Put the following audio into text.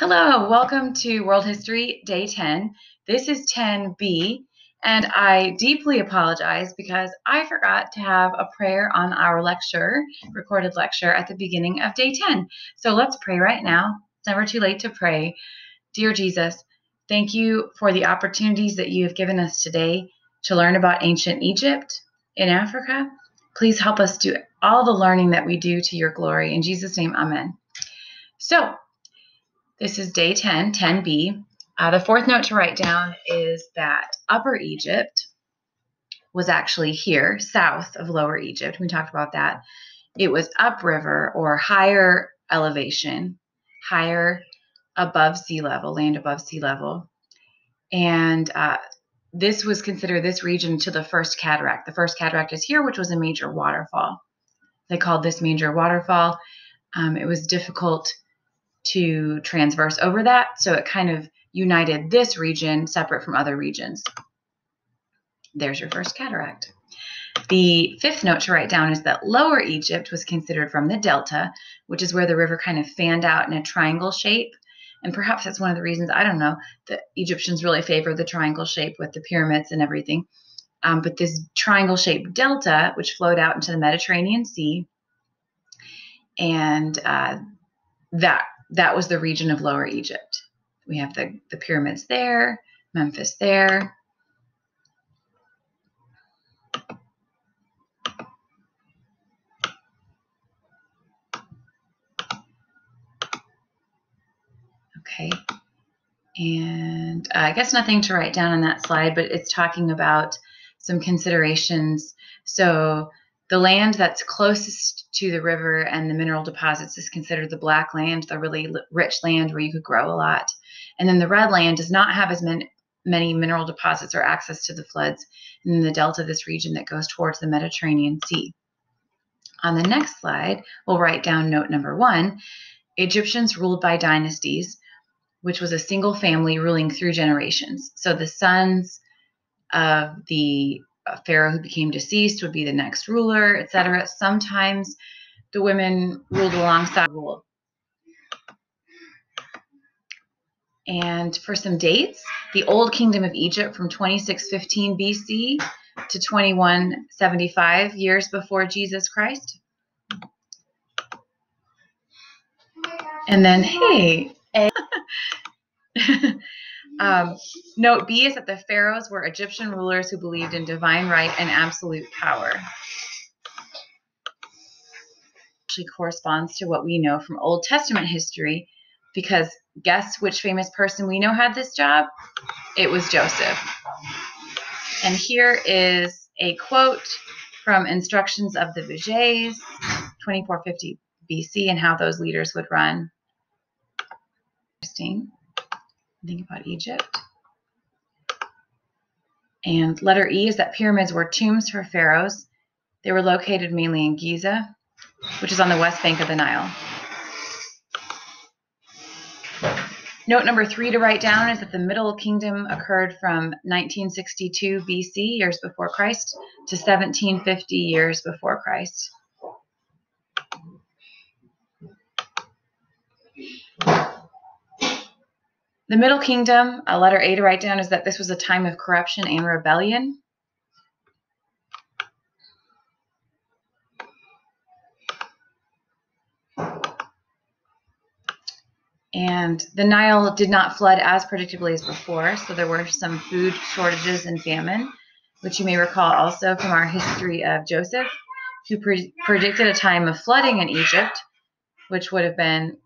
Hello, welcome to World History Day 10. This is 10B, and I deeply apologize because I forgot to have a prayer on our lecture, recorded lecture, at the beginning of Day 10. So let's pray right now. It's never too late to pray. Dear Jesus, thank you for the opportunities that you have given us today to learn about ancient Egypt in Africa. Please help us do all the learning that we do to your glory. In Jesus' name, amen. So, this is day 10, 10b. Uh, the fourth note to write down is that Upper Egypt was actually here, south of Lower Egypt. We talked about that. It was upriver or higher elevation, higher above sea level, land above sea level. And uh, this was considered this region to the first cataract. The first cataract is here, which was a major waterfall. They called this major waterfall. Um, it was difficult to transverse over that. So it kind of united this region separate from other regions. There's your first cataract. The fifth note to write down is that Lower Egypt was considered from the delta, which is where the river kind of fanned out in a triangle shape. And perhaps that's one of the reasons, I don't know, the Egyptians really favored the triangle shape with the pyramids and everything. Um, but this triangle shaped delta, which flowed out into the Mediterranean Sea, and uh, that that was the region of Lower Egypt. We have the, the pyramids there, Memphis there. Okay. And uh, I guess nothing to write down on that slide, but it's talking about some considerations. So the land that's closest to the river and the mineral deposits is considered the black land, the really rich land where you could grow a lot. And then the red land does not have as many, many mineral deposits or access to the floods in the delta of this region that goes towards the Mediterranean Sea. On the next slide, we'll write down note number one Egyptians ruled by dynasties, which was a single family ruling through generations. So the sons of the a pharaoh who became deceased would be the next ruler, etc. Sometimes the women ruled alongside rule. And for some dates, the Old Kingdom of Egypt from 2615 BC to 2175 years before Jesus Christ. And then, hey, Um, note B is that the pharaohs were Egyptian rulers who believed in divine right and absolute power. Actually corresponds to what we know from Old Testament history because guess which famous person we know had this job? It was Joseph. And here is a quote from Instructions of the Viziers, 2450 BC, and how those leaders would run. Interesting. Think about Egypt. And letter E is that pyramids were tombs for pharaohs. They were located mainly in Giza, which is on the west bank of the Nile. Note number three to write down is that the Middle Kingdom occurred from 1962 BC, years before Christ, to 1750 years before Christ. The Middle Kingdom, a letter A to write down, is that this was a time of corruption and rebellion. And the Nile did not flood as predictably as before, so there were some food shortages and famine, which you may recall also from our history of Joseph, who pre predicted a time of flooding in Egypt, which would have been